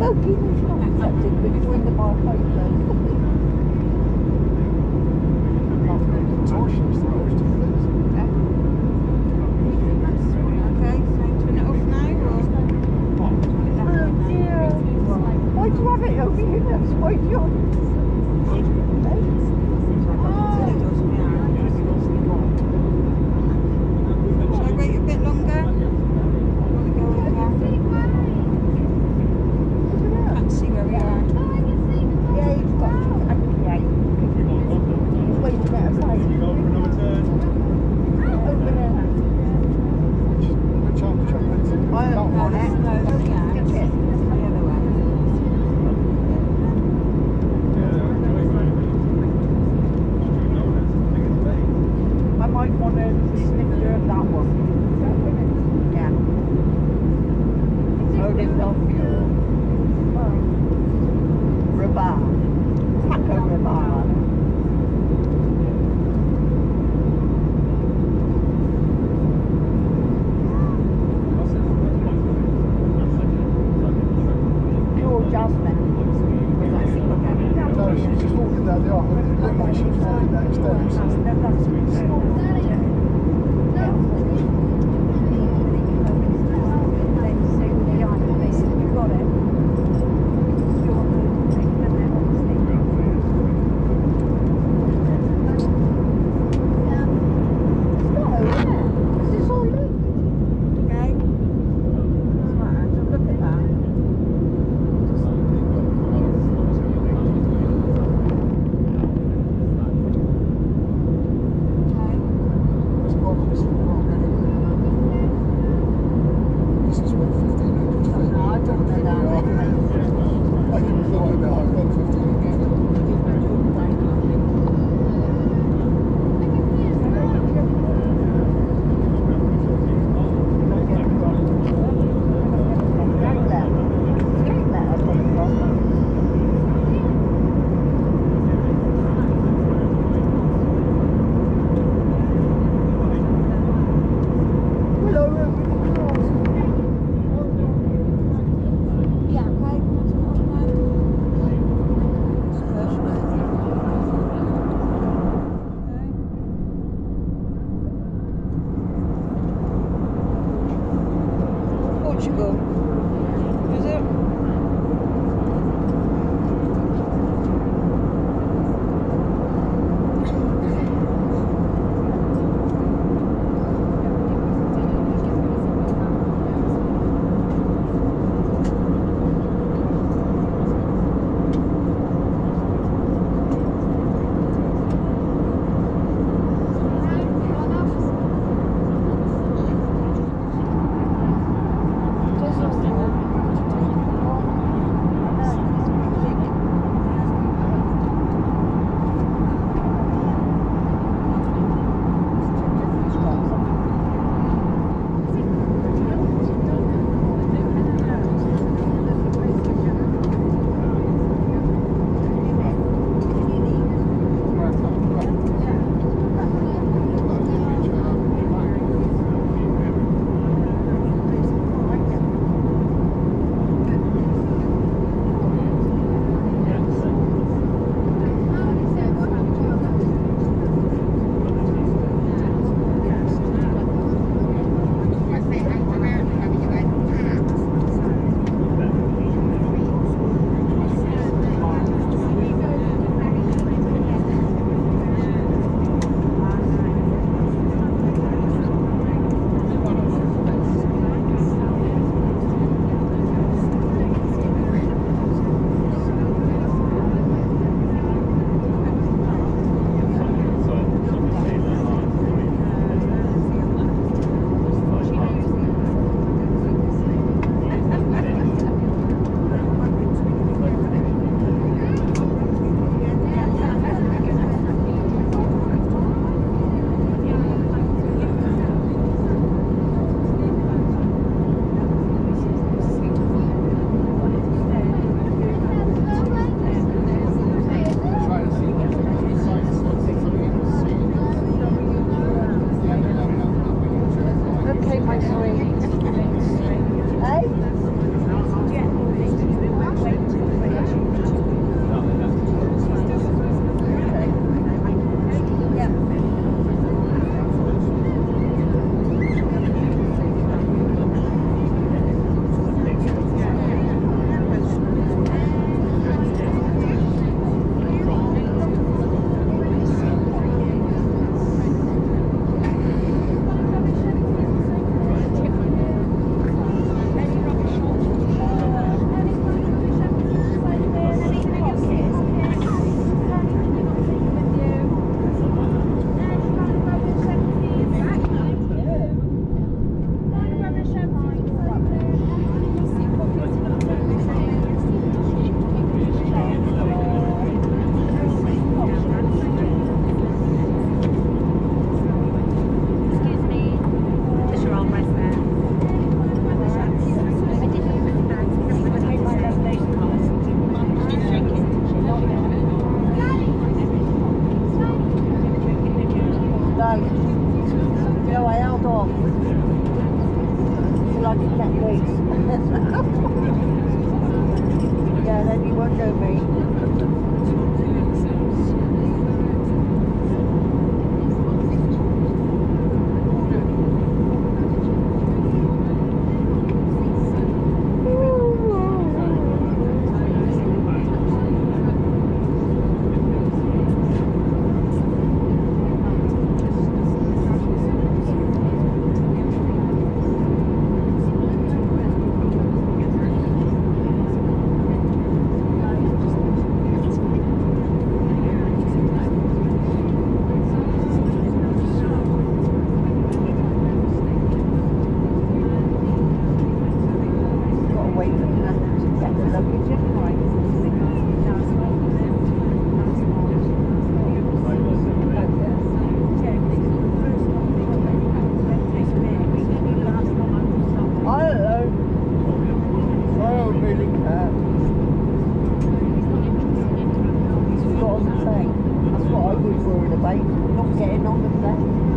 Well, is not accepted, the my favourite. Worried. Not getting on the plane.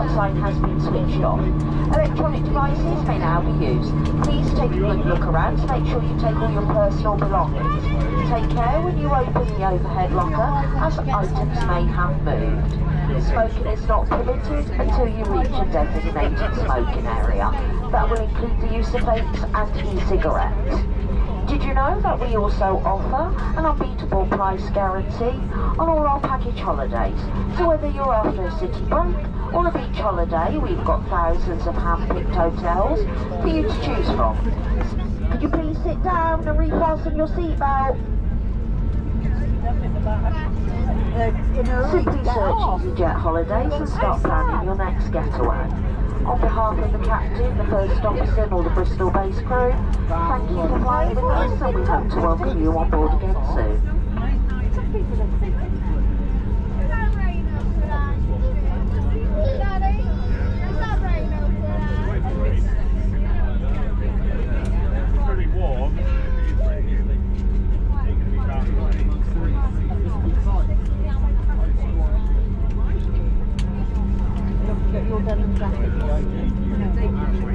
Seatbelt sign has been switched off. Electronic devices may now be used. Please take a good look around to make sure you take all your personal belongings. Take care when you open the overhead locker as items may have moved. Smoking is not permitted until you reach a designated smoking area. That will include the use of vapes and e-cigarettes. Did you know that we also offer an unbeatable price guarantee on all our package holidays? So whether you're after a city break or a beach holiday, we've got thousands of hand-picked hotels for you to choose from. Could you please sit down and refasten your seatbelt? In a hurry to Simply search EasyJet Holidays and start planning your next getaway. On behalf of the captain, the first officer and all the Bristol base crew, thank you for flying with us and we hope to welcome you on board again soon. Thank you.